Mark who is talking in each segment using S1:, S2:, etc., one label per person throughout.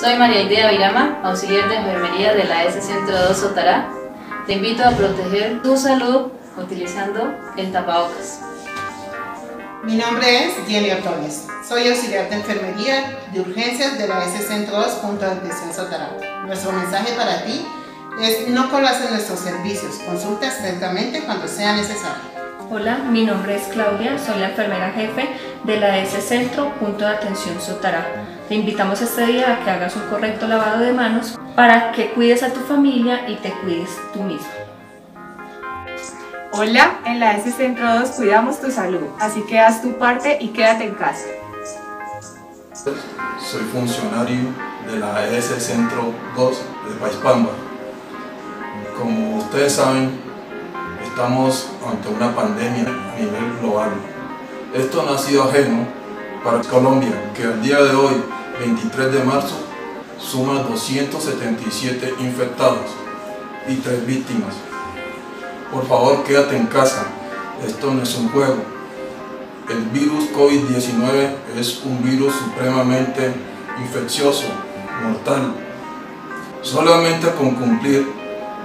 S1: Soy María Idea Virama, auxiliar de enfermería de la S Centro 2 Sotará. Te invito a proteger tu salud utilizando el tapabocas.
S2: Mi nombre es Jenny Ortones. Soy auxiliar de enfermería de urgencias de la S Centro 2 Punto de Atención Sotará. Nuestro mensaje para ti es no colapses nuestros servicios. Consulta atentamente cuando sea necesario.
S3: Hola, mi nombre es Claudia, soy la enfermera jefe de la S Centro Punto de Atención Sotará. Te invitamos este día a que hagas un correcto lavado de manos para que cuides a tu familia y te cuides tú mismo.
S4: Hola, en la S Centro 2 cuidamos tu salud, así que haz tu parte y quédate en casa.
S5: Soy funcionario de la S Centro 2 de País Pamba. Como ustedes saben, estamos ante una pandemia a nivel global. Esto no ha sido ajeno para Colombia, que al día de hoy, 23 de marzo, suma 277 infectados y 3 víctimas. Por favor, quédate en casa. Esto no es un juego. El virus COVID-19 es un virus supremamente infeccioso, mortal. Solamente con cumplir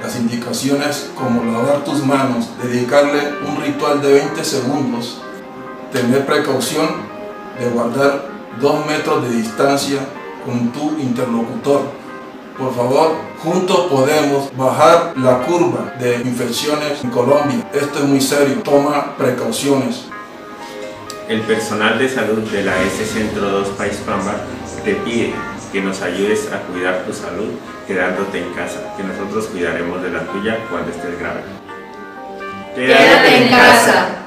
S5: las indicaciones como lavar tus manos, dedicarle un ritual de 20 segundos, tener precaución de guardar dos metros de distancia con tu interlocutor. Por favor, juntos podemos bajar la curva de infecciones en Colombia. Esto es muy serio, toma precauciones.
S6: El personal de salud de la S Centro 2 País Pambar te pide que nos ayudes a cuidar tu salud quedándote en casa, que nosotros cuidaremos de la tuya cuando estés grave.
S1: Quédate en casa.